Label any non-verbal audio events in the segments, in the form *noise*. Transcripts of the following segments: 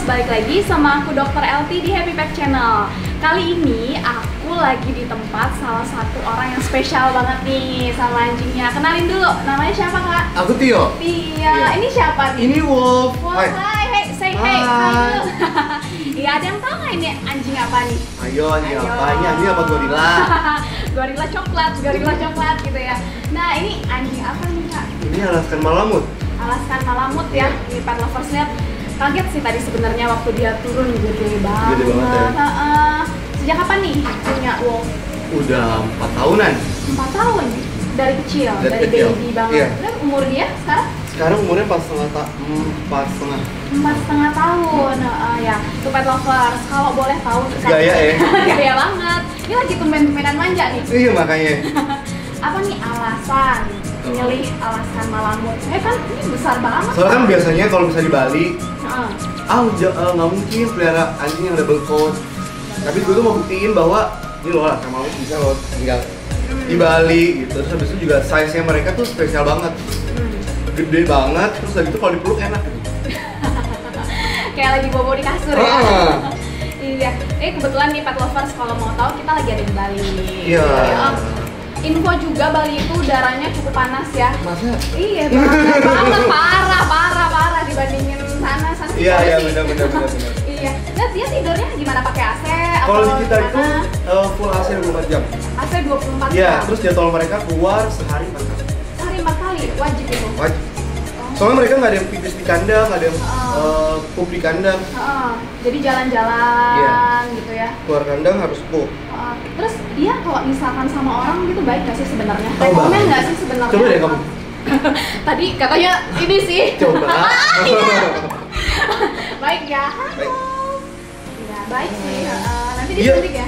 Lovers, balik lagi sama aku Dr. LT di Happy Pet Channel Kali ini aku lagi di tempat salah satu orang yang spesial banget nih sama anjingnya Kenalin dulu, namanya siapa kak? Aku Tio. Tia, Iya. ini siapa nih? Ini Wolf. Wah, Hai. hai, hey, say hey, hai Hai. *laughs* Iya, ada yang tahu nggak ini anjing apa nih? Ayo, ini Ayo. apa? Ini ini apa gorila? *laughs* gorila coklat, gorila coklat gitu ya Nah, ini anjing apa nih kak? Ini Alaskan Malamut. Alaskan Malamut ya, ini pet lovers lihat kaget sih tadi sebenarnya waktu dia turun gede banget. Gede banget ya. Heeh. Sejak kapan nih punya wolf? Udah 4 tahunan. Empat tahun dari kecil, Dari dari, kecil. baby banget. Iya. Terus umur dia sekarang Sekarang umurnya pas setengah tak empat setengah. empat setengah tahun. Heeh, ya, tuh pet lovers. Kalau boleh tahu Gaya ya? *laughs* Gaya banget. Ini lagi tumben-tumbenan manja nih. Iya makanya. *laughs* Apa nih alasan milih Alaskan Malamut? Eh kan ini besar banget. Soalnya kan biasanya kalau misalnya di Bali, Heeh. ah eh, nggak mungkin pelihara anjing yang double coat. Tapi gue tuh mau buktiin bahwa ini loh Alaskan Malamut bisa loh tinggal di Bali gitu. Terus habis itu juga size-nya mereka tuh spesial banget. Hmm. Gede banget, terus lagi itu kalau dipeluk enak gitu. *laughs* kayak lagi bobo di kasur ya. Ah. iya. Eh kebetulan nih pet lovers kalau mau tahu kita lagi ada di Bali. Iya. Info juga Bali itu udaranya cukup panas ya. Masa? Iya banget, banget parah, parah, parah dibandingin sana sana. Iya, iya benar benar benar. benar. *laughs* iya. Nah dia tidurnya gimana pakai AC Kalau di kita itu eh, full AC 24 jam. AC 24 Iya, jam. terus jadwal mereka keluar sehari empat kali. sehari empat kali wajib itu. Wajib. Oh. Soalnya mereka nggak ada yang pipis di kandang, nggak ada yang Oh. eh, pup di kandang. Heeh. jadi jalan-jalan Iya. gitu ya. Keluar kandang harus pup. Uh, terus dia kalau misalkan sama orang gitu baik gak sih sebenarnya? Oh, Rekomen nggak sih sebenarnya? Coba deh kamu. *laughs* Tadi katanya ini sih. Coba. *laughs* *laughs* baik ya. Baik. Ya baik sih. Uh, nanti Iya. disuntik ya.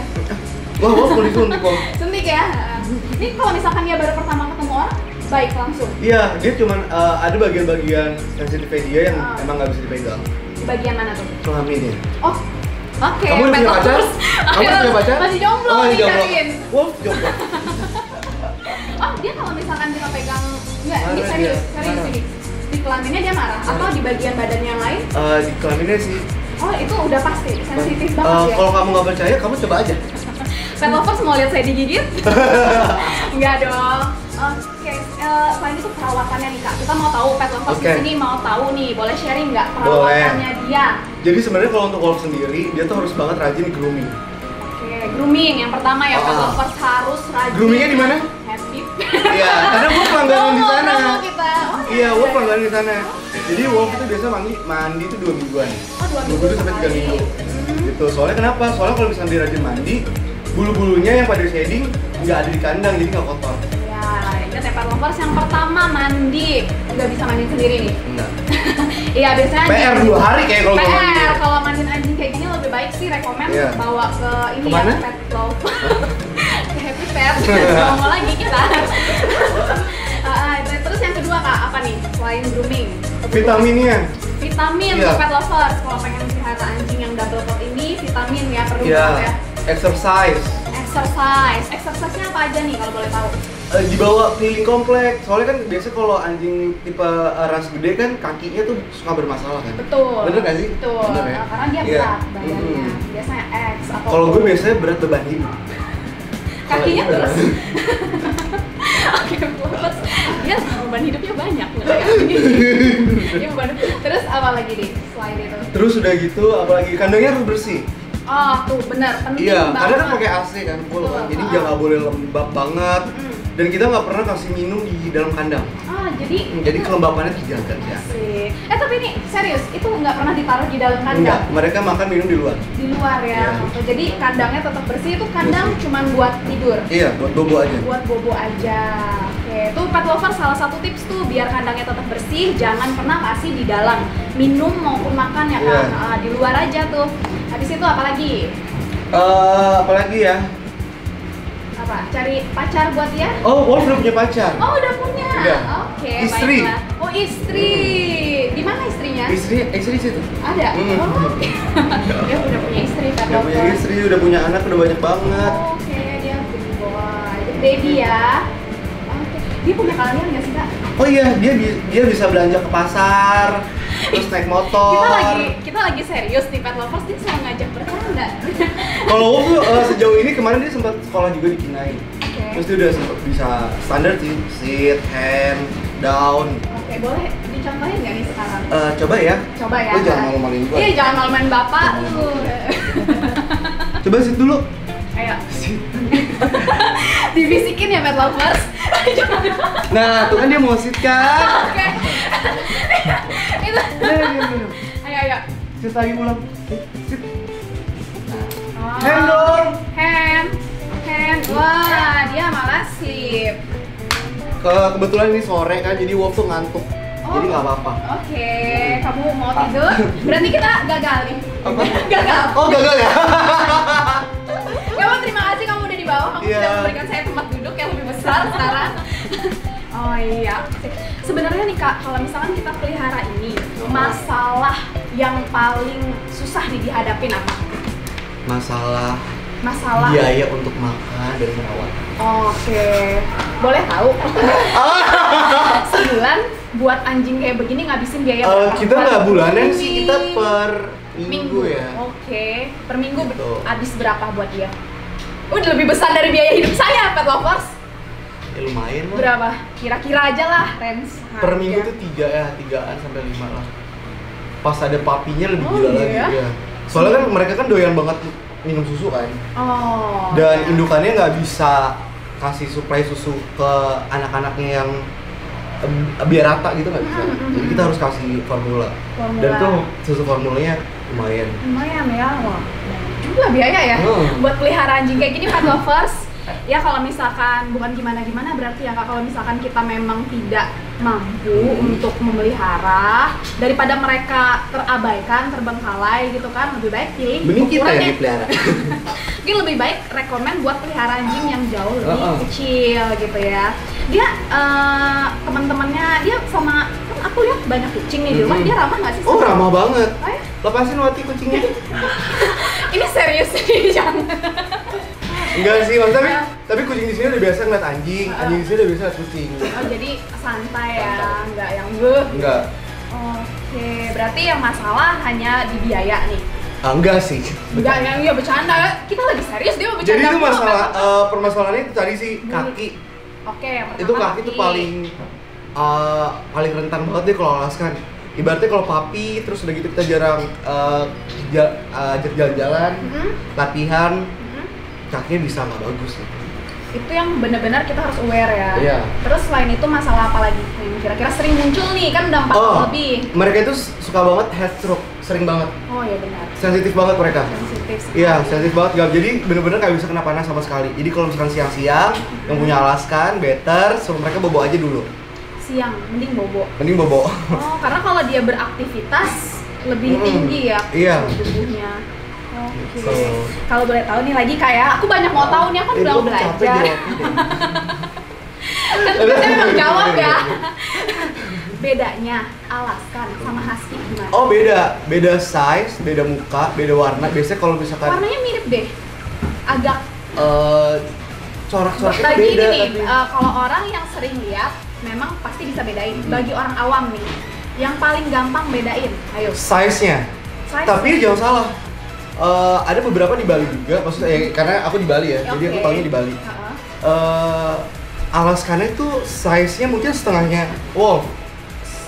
Wah, wah, mau disuntik kok. Suntik ya. Uh, Ini kalau misalkan dia baru pertama ketemu orang, baik langsung. Iya, dia cuman eh, ada bagian-bagian sensitifnya dia yang Ah. emang nggak bisa dipegang. Di bagian mana tuh? Kelaminnya. Oh. Oke, Kamu udah punya pacar? Kamu udah punya pacar? Masih jomblo Oh, nih jomblo. cariin. Wolf jomblo. *laughs* Oh, dia kalau misalkan kita pegang enggak, ini serius, dia, serius marah. ini. Di kelaminnya dia marah atau di bagian badan yang lain? Eh, di kelaminnya sih. Oh, itu udah pasti sensitif Eh, banget ya. Kalau kamu nggak percaya, kamu coba aja. *laughs* Pet lovers mau lihat saya digigit? *laughs* Enggak dong. Oke, eh, selain itu perawatannya nih kak, kita mau tahu pet lovers di Oke. sini mau tahu nih, boleh sharing nggak perawatannya dia? Jadi sebenarnya kalau untuk Wolf sendiri, dia tuh harus banget rajin grooming. Oke, grooming yang pertama ya pet Ah. lovers harus rajin. Groomingnya di mana? Happy. Iya, karena gue pelanggaran di sana. Oh, Iya, ya, Wolf ya. pelanggaran di sana. Jadi Wolf itu biasa mandi mandi itu dua mingguan. Oh, dua minggu minggu sampai tiga minggu. Hmm. Gitu. Soalnya kenapa? Soalnya kalau misalnya dia rajin mandi, bulu-bulunya yang pada di shading nggak ada di kandang, jadi nggak kotor. Ingat ya pet lovers yang pertama mandi. Nggak bisa mandi sendiri nih. Enggak. *laughs* Iya, biasanya PR dua hari kayak kalau mandi. PR kalau mandiin anjing kayak gini lebih baik sih rekomen Iya. bawa ke ini Ke mana? ya pet love *laughs* *laughs* happy pet mau lagi kita ah, terus yang kedua kak apa nih selain grooming Vitaminnya. vitamin Iya. untuk pet lovers kalau pengen pelihara anjing yang double coat ini vitamin ya perlu Iya. banget ya Exercise. exercise exercise-nya apa aja nih kalau boleh tahu Eh, dibawa keliling komplek. Soalnya kan biasa kalau anjing tipe eh, ras gede kan kakinya tuh suka bermasalah kan. betul Bener nggak sih? betul Bener ya? Karena dia Iya. berat badannya Mm-mm. biasanya X atau Kalau gue biasanya berat beban hidup. kakinya terus *laughs* Oke, terus dia beban hidupnya banyak loh ya. *laughs* Dia beban terus apa lagi nih selain itu? Terus udah gitu, apalagi kandangnya harus bersih. Oh, tuh benar penting Iya, banget. karena kan pakai AC kan full kan, jadi nggak boleh lembab banget. Mm. Dan kita nggak pernah kasih minum di dalam kandang. Ah, jadi Hmm, Jadi kelembapannya terjaga ya. Asik. Eh tapi ini serius, itu nggak pernah ditaruh di dalam Enggak, kandang? mereka makan minum di luar. Di luar ya. Oke, Jadi kandangnya tetap bersih. Itu kandang cuman buat tidur. Iya, buat bobo aja. Buat bobo aja. Oke, tuh pet lover salah satu tips tuh biar kandangnya tetap bersih, jangan pernah kasih di dalam minum maupun makan ya kan. Di luar aja tuh. Habis itu apa lagi? Eh, apalagi ya? Apa? Cari pacar buat dia? Oh, Wolf udah punya pacar. Oh, udah punya. Udah. Oke, Istri. baiklah. Oh, istri. Di mana istrinya? Istri, istri situ. Ada. Hmm. Oh, oke. *laughs* dia udah punya istri pet Udah punya istri, udah punya anak, udah banyak banget. Oh, Oke, dia big boy. Baby ya. Dia punya kalian nggak sih kak? Oh iya, dia dia bisa belanja ke pasar. terus naik motor. Kita lagi kita lagi serius nih pet lovers dia selalu ngajak bercanda. *laughs* Kalau Wolf tuh eh, sejauh ini kemarin dia sempat sekolah juga di Kinai. Oke. Terus dia udah sempat bisa standar sih, sit, hand, down. Oke, boleh dicontohin nggak nih sekarang? Eh, coba ya. Coba ya. Lu jangan malu-maluin gua. Iya, jangan malu-maluin bapak lu. *laughs* Coba sit dulu. Ayo, *laughs* dibisikin ya pet lovers. *laughs* Nah, tuh kan dia mau sit kan. *laughs* Oke. Itu. Nah, iya, iya. Ayo, ayo. Sit lagi ulang. Sit, sit. Oh. Hand dong. Hand. Hand. Wah, dia malah sip. Ke- kebetulan ini sore kan, jadi Wolf tuh ngantuk. Oh. Jadi nggak apa-apa. Oke, kamu mau tidur? Berarti kita gagal nih. Apa? gagal. Oh gagal ya? Kamu terima kasih kamu udah di bawah. Kamu Iya. sudah memberikan saya tempat duduk yang lebih besar sekarang. *laughs* oh iya. Sebenarnya nih kak, kalau misalkan kita pelihara ini, masalah yang paling susah nih dihadapin apa? Masalah Masalah. biaya untuk makan dan merawat. Oke, boleh tahu? *laughs* Sebulan buat anjing kayak begini ngabisin biaya Eh, berapa? kita nggak bulanan sih, Minggu. kita per minggu, ya. Oke, per minggu Gitu. habis berapa buat dia? Udah lebih besar dari biaya hidup saya, pet lovers. Ya lumayan lah. Berapa? Kira-kira aja lah, range. Per harga. minggu tuh tiga ya, tigaan sampai lima lah. Pas ada papinya lebih Oh, gila iya lagi ya? ya. Soalnya kan mereka kan doyan banget minum susu kan. Oh. Dan ya. indukannya nggak bisa kasih suplai susu ke anak-anaknya yang biar rata gitu nggak bisa. Mm, mm, mm, Jadi kita harus kasih formula. Formula. Dan tuh susu formulanya lumayan. lumayan ya, wah. Juga biaya ya Hmm. buat pelihara anjing kayak gini pet lovers. Ya kalau misalkan bukan gimana-gimana berarti ya kak kalau misalkan kita memang tidak mampu Hmm. untuk memelihara daripada mereka terabaikan, terbengkalai gitu kan lebih baik pilih Mending kita yang dipelihara. *laughs* Mungkin lebih baik rekomen buat pelihara anjing yang jauh lebih Uh-uh. kecil gitu ya. Dia eh, teman-temannya dia sama kan aku lihat banyak kucing nih di rumah Mhm. dia ramah nggak sih? Oh ramah banget. Oh, ya? Lepasin wati kucingnya. *laughs* Ini serius nih *laughs* jangan. Enggak sih, maksudnya tapi, Ya. tapi kucing di sini udah biasa ngeliat anjing, anjing di sini udah biasa ngeliat kucing. Oh jadi santai ya, Santai. nggak yang beuh. Enggak. Oke, berarti yang masalah hanya di biaya nih. Ah, enggak sih. Enggak yang iya bercanda. Kita lagi serius dia mau bercanda. Jadi itu masalah eh, permasalahannya itu tadi sih kaki. Oke, yang pertama Itu kaki tuh paling eh, paling rentan banget deh kalau alaskan. Ibaratnya kalau papi terus udah gitu kita jarang ja- ajak jalan-jalan, Mhm, latihan, mhm. kakinya bisa nggak bagus gitu. Itu yang benar-benar kita harus aware ya. Iya. Terus selain itu masalah apa lagi yang kira-kira sering muncul nih kan udah empat Oh. lebih. Mereka itu suka banget head stroke, sering banget. Oh ya benar. Sensitif banget mereka. Sensitif. Iya, sensitif banget gak. Jadi bener-bener gak bisa kena panas sama sekali. Jadi kalau misalkan siang-siang yang punya alaskan, better suruh mereka bobo aja dulu. Siang, mending bobo. Mending bobo. Oh, karena kalau dia beraktivitas lebih Mm-mm. tinggi ya Iya. tubuhnya. Oke. Gitu. Kalau boleh tahu nih lagi kayak aku banyak mau tahu nih aku Eh, belajar. deh. *laughs* kan kita memang jawab ya. Bedanya Alaskan sama Husky gimana? Oh beda, beda size, beda muka, beda warna. Biasanya kalau misalkan Warnanya mirip deh. Agak eh, corak-coraknya beda ini nih, tapi eh, kalau orang yang sering lihat memang pasti bisa bedain. Hmm. Bagi orang awam nih, yang paling gampang bedain. Ayo. size-nya. Size. Tapi jangan salah. Eh, ada beberapa di Bali juga, maksudnya ya, karena aku di Bali ya, jadi aku tahunya di Bali. Heeh. Eh, alaskannya itu size-nya mungkin setengahnya wolf.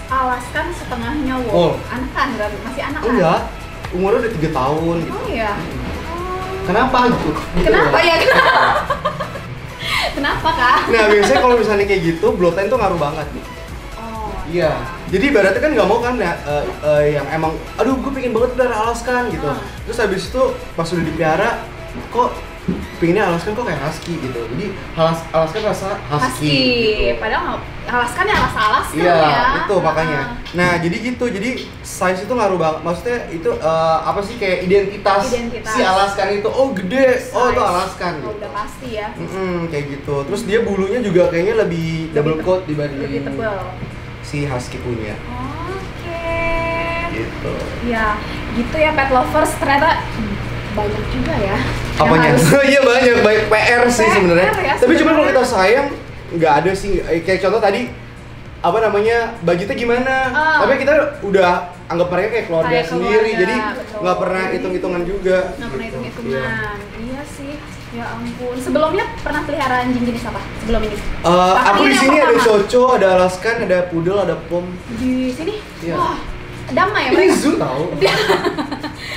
Alaskan setengahnya Oh. wolf. Anak kan masih anak kan? Enggak, umurnya udah tiga tahun. gitu. Oh iya. Kenapa gitu? Gitu Kenapa ya? Kenapa? *laughs* Kenapa kak? Nah biasanya kalau misalnya kayak gitu, bloodline tuh ngaruh banget. Oh. Iya. Jadi ibaratnya kan nggak mau kan ya, eh, eh, yang emang, aduh gue pengen banget udah alaskan gitu. Ah. Terus habis itu pas udah dipelihara, kok pengennya alaskan kok kayak husky gitu. Jadi alas alaskan rasa husky. Husky. gitu. Padahal Alaskan ya rasa Alaskan Iya, ya. itu makanya. Ah. Nah, jadi gitu. Jadi size itu ngaruh banget. Maksudnya itu eh, apa sih kayak identitas, Identitas. si Alaskan itu. Oh, gede. Oh, itu Size. Alaskan Oh, gitu. udah pasti ya. Mm-mm, kayak gitu. Terus dia bulunya juga kayaknya lebih, double teb- coat dibanding Lebih tebal. si husky punya. Oke. Gitu. Ya, gitu ya pet lovers ternyata banyak juga ya. Apanya? *laughs* Iya banyak, banyak PR sih sebenarnya. ya, Tapi cuma kalau kita sayang nggak ada sih. Eh, Kayak contoh tadi apa namanya budgetnya gimana Ah. tapi kita udah anggap mereka kayak keluarga Kayak sendiri keluarga, jadi nggak pernah hitung hitungan juga Nggak pernah gitu. hitung Iya. hitungan. Iya sih. Ya ampun. Sebelumnya pernah pelihara anjing jenis apa? Sebelum ini? Apa aku di sini ada coco ada alaskan ada poodle ada pom Di sini? Iya. Wah, damai ya ini zoo tau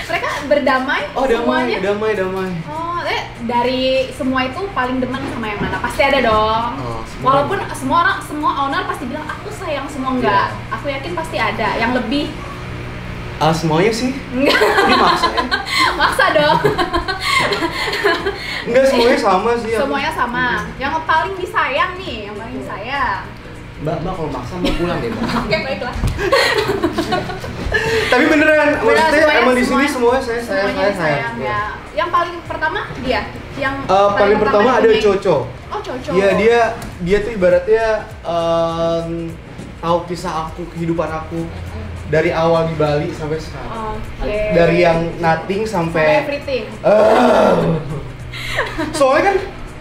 mereka berdamai oh damai semuanya. damai damai Oh, eh dari semua itu paling demen sama yang mana? Pasti ada dong. Oh, semua. Walaupun semua orang, semua owner pasti bilang aku sayang semua enggak. Iya. Aku yakin pasti ada yang lebih Ah, semuanya sih enggak. ini maksa ya *laughs* Maksa dong. enggak semuanya sama sih aku. Semuanya sama. Yang paling disayang nih, yang paling disayang. Mbak mbak kalau maksa mbak pulang deh mbak *laughs* Oke, baiklah. tapi beneran maksudnya emang di sini semua- semuanya saya saya Semuanya saya saya disayang ya. Yang paling pertama dia, yang Eh, paling pertama ada dipunyai. Coco. Oh, Coco. Iya dia dia tuh ibaratnya em, tahu kisah aku kehidupan aku dari awal di Bali sampai sekarang. Oke. Dari yang nothing sampai sampai. everything. Eh. soalnya kan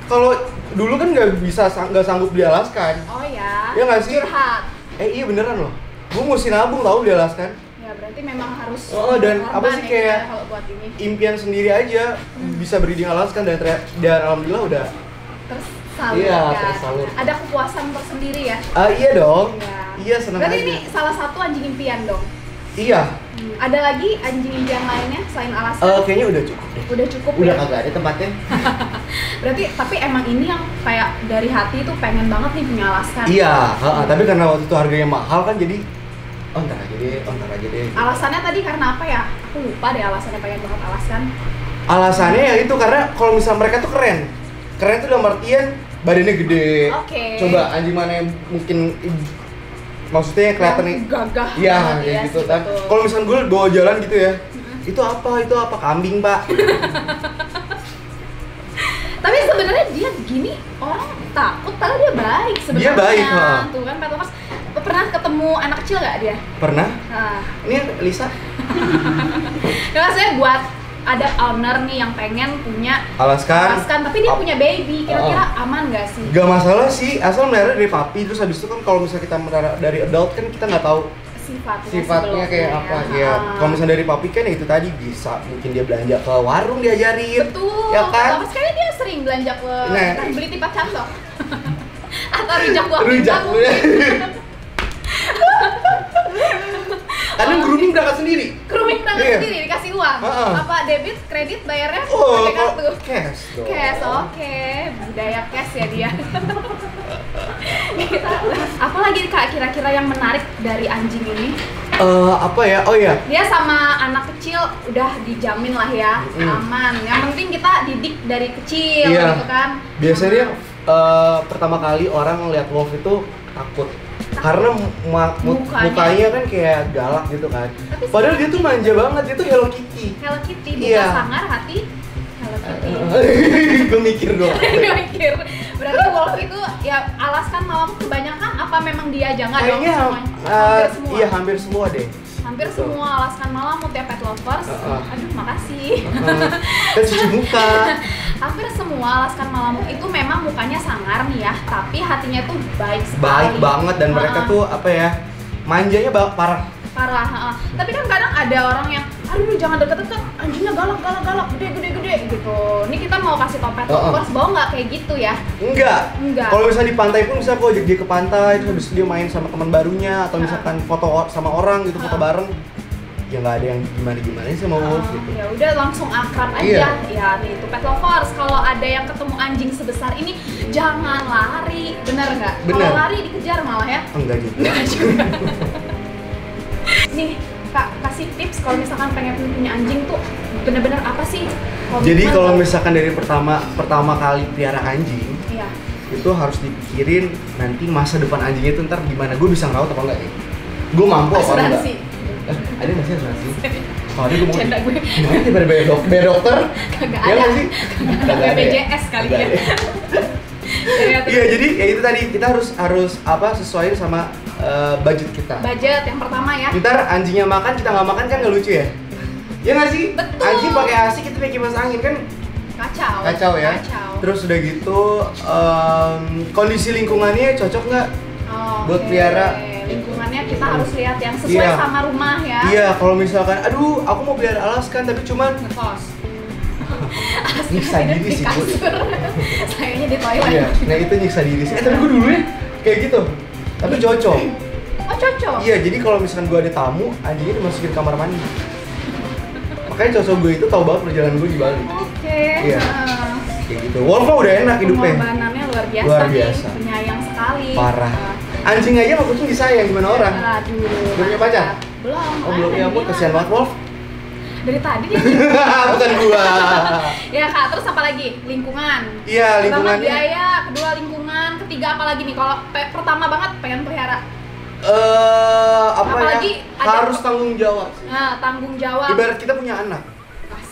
kalau dulu kan nggak bisa nggak sanggup dialaskan. Oh ya. Iya nggak sih? Curhat. Eh iya beneran loh. Gue mesti nabung tahu dialaskan. Ya berarti memang harus Oh, dan apa sih ya kayak- Impian sendiri aja bisa breeding alaskan dan dan alhamdulillah udah. tersalur Iya, tersalur. Ada kepuasan tersendiri ya. Ah iya dong. Iya. Iya seneng Berarti aja. ini salah satu anjing impian dong. Iya. Hmm. Ada lagi anjing impian lainnya selain Alaska? Eh, kayaknya udah cukup deh. Udah cukup Udah ya. kagak ada tempatnya. *laughs* Berarti tapi emang ini yang kayak dari hati tuh pengen banget nih punya Alaska. Iya, ha-ha, tapi karena waktu itu harganya mahal kan jadi oh ntar aja deh, oh ntar aja deh. Alasannya tadi karena apa ya? Aku lupa deh alasannya pengen banget Alaskan. Alasannya ya itu karena kalau misal mereka tuh keren. Keren tuh dalam artian badannya gede. Oke. Coba anjing mana yang mungkin maksudnya kelihatan nih. Gagah. Iya, ya gitu kan. Kalau misal gue bawa jalan gitu ya, itu apa? Itu apa? Kambing, Pak. *laughs* Tapi sebenarnya dia gini orang takut padahal dia baik sebenarnya. Dia baik. Tuh kan Lovers pernah ketemu anak kecil nggak dia? Pernah? Nah, Ini Lisa *laughs* karena saya buat ada owner nih yang pengen punya Alaskan. Alaskan, tapi dia punya baby. Kira-kira Oh. aman nggak sih? Gak masalah sih, asal melihara dari papi terus habis itu kan kalau misalnya kita melihara dari adult kan kita nggak tahu Sifatnya, sifatnya kayak apa ya. ya. Ah. Kalau misalnya dari papi kan ya itu tadi bisa mungkin dia belanja ke warung diajarin. Betul. Ya kan? Tapi sekali dia sering belanja ke Nah. entah beli tipat candok. *laughs* Atau rujak buah Rujak ya. mungkin. *laughs* Kadang grooming berangkat sendiri. Grooming berangkat Iya. sendiri dikasih uang. Ah, ah. Apa debit, kredit, bayarnya Oh, pakai kartu. cash dong. Cash, oke. Budaya cash ya dia. Apalagi kak kira-kira yang menarik dari anjing ini? Eh, apa ya? Oh ya. Dia sama anak kecil udah dijamin lah ya, Mm. aman. Yang penting kita didik dari kecil Iya. gitu kan. Biasanya eh, pertama kali orang ngeliat wolf itu takut karena ma- mu- Mukanya. mukanya. kan kayak galak gitu kan. Tapi Padahal dia tuh manja banget, dia tuh Hello Kitty. Hello Kitty, buka Iya. sangar hati Hello Kitty. *laughs* Gue mikir dong. *laughs* Dia mikir. Berarti wolf itu ya alaskan malam kebanyakan apa memang dia aja nggak dong semuanya? eh, Hampir semua. iya hampir semua deh. Hampir Betul. semua alaskan malamut ya pet lovers. Heeh. Aduh, makasih. Eh, Dan cuci muka. *laughs* Hampir semua alaskan malamut itu memang mukanya sangar nih ya, tapi hatinya tuh baik sekali. Baik banget dan mereka Heeh. tuh apa ya? Manjanya parah. parah. heeh. Tapi kan kadang ada orang yang, aduh jangan deket-deket, anjingnya galak galak galak, gede gede gede gitu. Ini kita mau kasih tau pet Heeh. lovers bahwa nggak kayak gitu ya. Enggak. Enggak. Kalau misalnya di pantai pun bisa kok ajak dia ke pantai, terus habis dia main sama teman barunya atau misalkan foto o- sama orang gitu, foto Ha. bareng. Ya nggak ada yang gimana-gimana sih sama wolf Oh, gitu. ya udah langsung akrab aja. Iya. ya nih itu pet lovers kalau ada yang ketemu anjing sebesar ini jangan lari. Bener nggak? Kalau lari dikejar malah ya? Enggak juga. *laughs* nih kak kasih tips kalau misalkan pengen punya anjing tuh bener-bener apa sih? Komitmen Jadi kalau tuh. misalkan dari pertama pertama kali pelihara anjing, iya. itu harus dipikirin nanti masa depan anjingnya itu ntar gimana gue bisa ngerawat apa enggak ya? Gue mampu apa enggak *laughs* ada nggak sih kalau *laughs* ada gue mau Canda gue. gimana sih bayar dok bayar dokter kagak Ya ada sih? kagak ada ada ya? BPJS kali ya ada. *laughs* Iya, iya jadi ya itu tadi kita harus harus apa sesuai sama eh, budget kita budget yang pertama ya ntar anjingnya makan kita nggak makan kan nggak lucu ya ya nggak sih Betul. anjing pakai AC kita pakai kipas angin kan kacau kacau ya kacau terus udah gitu em, kondisi lingkungannya cocok nggak Oh, buat oke. pelihara. Lingkungannya kita harus lihat yang sesuai Iya. sama rumah ya. Iya, kalau misalkan, aduh, aku mau pelihara alaskan tapi cuman Ngekos. *laughs* nyiksa diri di sih kasur. *laughs* Sayangnya di toilet. Iya, nah itu nyiksa diri sih. Eh, tapi gue dulu ya kayak gitu. Tapi cocok. Oh cocok. Iya, jadi kalau misalkan gue ada tamu, anjingnya dimasukin kamar mandi. *laughs* Makanya cocok gue itu tahu banget perjalanan gue di Bali. Oke. Iya. Heeh. Kayak gitu. Mah udah enak hidupnya. Pengorbanannya luar biasa Luar nih, biasa. penyayang sekali. Parah. Ah. Anjing aja sama kucing disayang gimana orang? Aduh. Belum punya pacar? Belum. Oh belum ya ampun, kesian banget Wolf. Dari tadi dia. *laughs* Bukan gua. *laughs* ya kak, terus apa lagi? Lingkungan. Iya, Pertama lingkungannya. biaya, kedua lingkungan, ketiga apa lagi nih? Kalau pe- pertama banget pengen pelihara. Eh, apa Apalagi ya? Harus tanggung jawab. sih. Nah, tanggung jawab. Ibarat kita punya anak,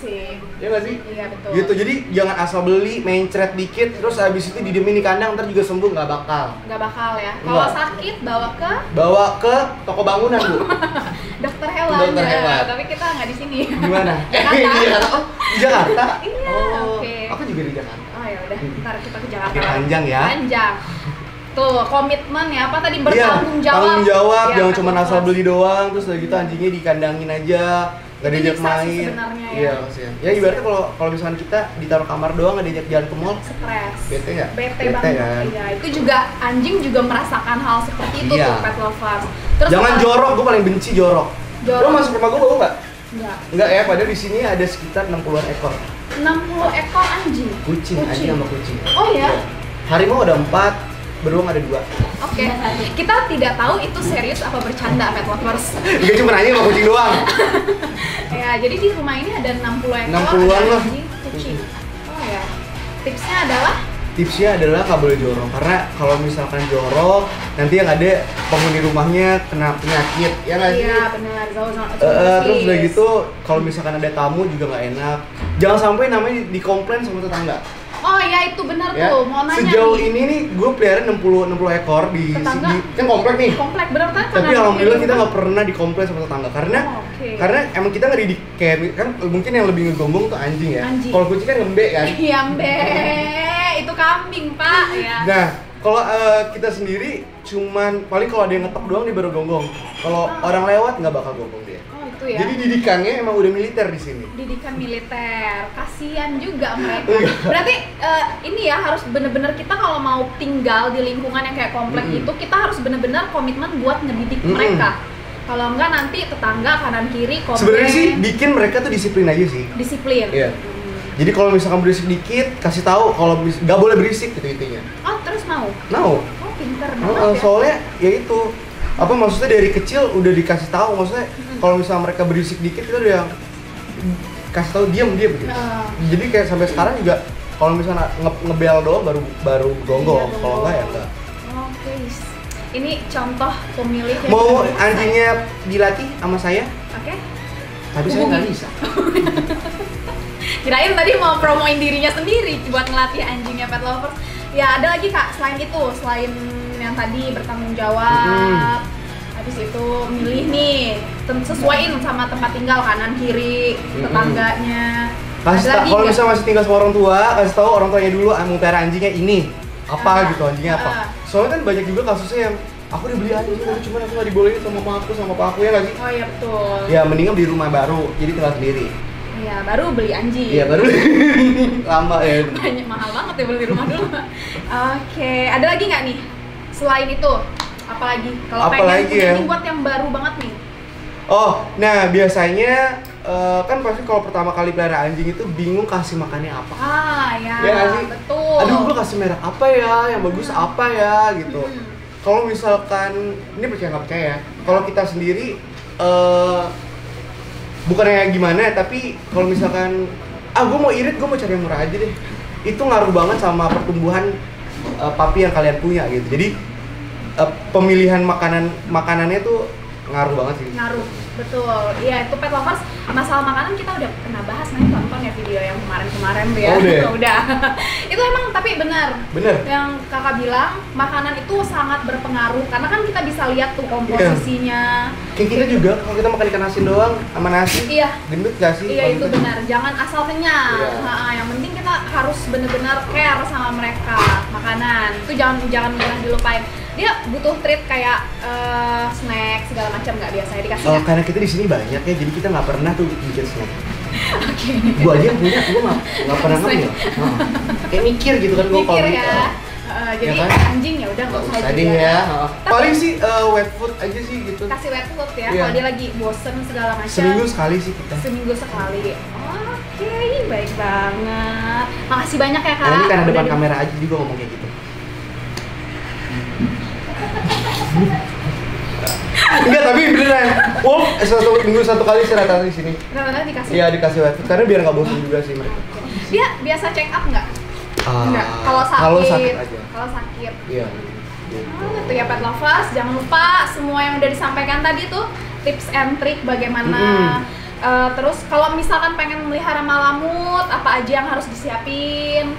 Asik. ya nggak sih? Iya betul. Gitu, jadi jangan asal beli, mencret dikit, terus habis itu didiemin di kandang, ntar juga sembuh nggak bakal. Nggak bakal ya. Kalau sakit bawa ke Bawa ke toko bangunan bu. *laughs* dokter hewan. Dokter ya. hewan. Tapi kita nggak di sini. Gimana? *laughs* *laughs* Jakarta. di Jakarta. Oh, di Jakarta? Iya, Oh, oke. aku juga di Jakarta. Oh ya udah, ntar kita ke Jakarta. Lagi. panjang ya. Panjang. Tuh, komitmen ya apa tadi Iya, bertanggung jawab. tanggung jawab, Iya, jangan cuma asal beli doang, terus udah gitu anjingnya dikandangin aja, nggak diajak main. ya. Iya, maksudnya. Ya ibaratnya kalau kalau misalkan kita ditaruh kamar doang nggak diajak jalan ke mall, Stres. bete nggak? Bete, Bete banget. kan? Iya, itu juga anjing juga merasakan hal seperti itu Iya. tuh pet lovers. Terus Jangan apa- jorok, gue paling benci jorok. Jorok. Lo masuk rumah gue bau nggak? Enggak. Enggak ya, padahal di sini ada sekitar 60-an ekor 60 ekor anjing. kucing, anjing sama kucing. Oh ya. Harimau ada 4, beruang ada 2. Oke. Kita tidak tahu itu serius apa bercanda pet lovers. Enggak cuma anjing sama kucing doang. *laughs* ya, jadi di rumah ini ada 60 ekor 60-an ada lah. kucing. Oh ya. Tipsnya adalah Tipsnya adalah nggak boleh jorok karena kalau misalkan jorok nanti yang ada penghuni rumahnya kena penyakit ya nggak sih? Iya, benar. Eh, terus udah gitu kalau misalkan ada tamu juga nggak enak. Jangan sampai namanya di- dikomplain sama tetangga. Oh ya itu benar Ya. tuh. Mau nanya Sejauh nih. ini nih gue pelihara 60 60 ekor di, Tetangga? di kan komplek nih. komplek benar kan? Tapi alhamdulillah kita nggak pernah dikomplain sama tetangga karena Oh, oke. karena emang kita nggak didik kayak kan mungkin yang lebih ngegombong tuh anjing ya. Anjing. Kalau kucing kan ngembek kan. *laughs* Iya, Mbe. itu kambing, Pak. *laughs* Ya. Nah, kalau eh, kita sendiri cuman paling kalau ada yang ngetok doang dia baru gonggong. Kalau Ah. orang lewat nggak bakal gonggong dia. Oh, itu ya. Jadi didikannya emang udah militer di sini. Didikan militer, kasihan juga mereka. Iya. Berarti eh, ini ya harus bener-bener kita kalau mau tinggal di lingkungan yang kayak komplek Mm-mm. itu kita harus bener-bener komitmen buat ngedidik Mm-mm. mereka. Kalau enggak nanti tetangga kanan kiri komplain. Sebenarnya sih bikin mereka tuh disiplin aja sih. disiplin. Iya. Hmm. Jadi kalau misalkan berisik dikit, kasih tahu kalau nggak boleh berisik gitu intinya. Oh, terus mau? No. Oh, pinter banget ya. soalnya ya itu apa maksudnya dari kecil udah dikasih tahu maksudnya Mm-mm. kalau misalnya mereka berisik dikit kita udah yang kasih tahu diam diam gitu. Nah. Jadi kayak sampai sekarang juga kalau misalnya nge- ngebel doang baru baru gonggong, Iya, kalau enggak ya enggak. Oke. Ini contoh pemilik yang Mau anjingnya dilatih sama saya. Oke. tapi saya nggak bisa. *laughs* Kirain tadi mau promoin dirinya sendiri buat ngelatih anjingnya pet lovers. Ya ada lagi kak, selain itu, selain yang tadi bertanggung jawab, habis itu milih nih, sesuaiin sama tempat tinggal kanan kiri, Mm-mm. tetangganya. Kasih kalau misalnya masih tinggal sama orang tua, kasih tahu orang tuanya dulu ah, mau pelihara anjingnya ini apa Ah. gitu anjingnya apa. Ah. Soalnya kan banyak juga kasusnya yang aku udah beli anjing tapi cuma aku nggak dibolehin sama mama aku sama papa aku ya lagi. Oh iya betul. Ya mendingan beli rumah baru, jadi tinggal sendiri. Iya, baru beli anjing. Iya baru *laughs* lama ya. Banyak mahal banget ya beli rumah dulu. *laughs* Oke, ada lagi nggak nih? Selain itu, apa lagi? Kalau Apa pengen ya? nih buat yang baru banget nih. Oh, nah biasanya eh, kan pasti kalau pertama kali pelihara anjing itu bingung kasih makannya apa. Ah, ya, sih? betul. Aduh, gue kasih merek apa ya? Yang bagus apa ya? Gitu. Hmm. Kalau misalkan ini percaya nggak percaya, ya, kalau kita sendiri eh bukannya gimana, tapi kalau misalkan ah gue mau irit, gue mau cari yang murah aja deh. Itu ngaruh banget sama pertumbuhan eh, papi yang kalian punya gitu. Jadi eh, pemilihan makanan makanannya tuh ngaruh banget sih. Ngaruh, betul. Iya, itu pet lovers. Masalah makanan kita udah pernah bahas, nanti tonton ya video yang kemarin-kemarin ya. Oh, udah ya? *laughs* udah. *laughs* itu emang tapi benar. Bener. Yang kakak bilang, makanan itu sangat berpengaruh karena kan kita bisa lihat tuh komposisinya. Kayak kita juga kalau kita makan ikan asin doang sama nasi, Iya, gendut gak sih? Iya itu gitu? benar, jangan asal kenyang. Iya. Ha-ha, yang penting kita harus bener-bener care sama mereka makanan. Itu jangan jangan pernah dilupain. Dia butuh treat kayak eh, snack segala macam nggak biasanya dikasih Oh, nggak? karena kita di sini banyak ya, jadi kita nggak pernah tuh bikin snack. Oke. Gua aja yang punya, gua nggak nggak pernah ngambil. Heeh. Kayak mikir gitu kan gua kalau Mikir ya. Eh, jadi kan? anjing ya udah nggak usah deh ya. Tapi- Paling sih eh, wet food aja sih gitu. Kasih wet food ya Iya. kalau dia lagi bosen segala macam. Seminggu sekali sih kita. Seminggu sekali. Oke, baik banget. Makasih banyak ya kak. Nah, ini karena depan kamera aja juga ngomong kayak gitu. Enggak, tapi beneran. Wolf eh, satu minggu satu kali sih rata-rata di sini. Rata-rata dikasih. Iya dikasih food karena biar nggak bosan juga sih mereka. Dia biasa check up nggak? Ah, Enggak. Kalau sakit. Kalau sakit aja. Kalau sakit. Iya. Oh, gitu ya pet lovers, jangan lupa semua yang udah disampaikan tadi tuh tips and trick bagaimana Mm-mm. Eh, terus kalau misalkan pengen melihara malamut, apa aja yang harus disiapin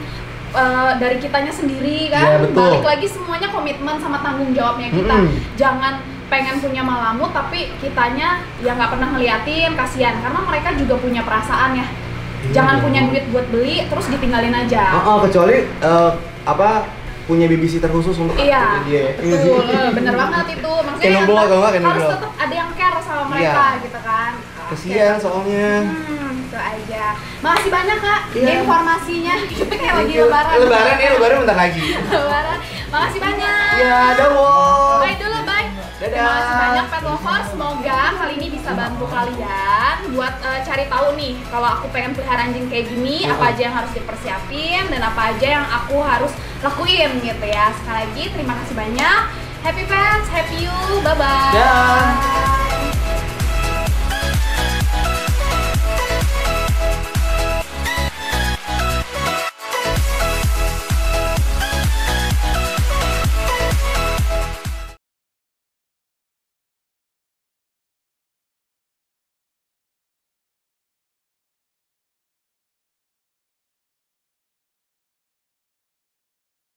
Eh, dari kitanya sendiri kan, Iya, betul. balik lagi semuanya komitmen sama tanggung jawabnya kita. Mm-mm. Jangan pengen punya malamut tapi kitanya yang nggak pernah ngeliatin, kasihan karena mereka juga punya perasaan ya. Iya Jangan punya duit buat beli terus ditinggalin aja. Oh, oh, kecuali eh, apa punya babysitter khusus untuk Iya, dia. Iya betul, eh, bener banget itu. *laughs* Maksudnya kayak harus tetap ada yang care sama mereka Iya. gitu kan. Kesian soalnya. Hmm, itu aja. Makasih banyak kak Iya. informasinya. Kita kayak lagi lebaran. Eh, lebaran ya, lebaran bentar lagi. *laughs* lebaran. Makasih banyak. Ya, Wolf. Bye dulu, bye. Dadah. Terima kasih banyak pet lovers. Semoga kali ini bisa bantu kalian buat eh, cari tahu nih kalau aku pengen pelihara anjing kayak gini, Mm-mm. apa aja yang harus dipersiapin dan apa aja yang aku harus lakuin gitu ya. Sekali lagi terima kasih banyak. Happy pets, happy you. Bye bye. Dah.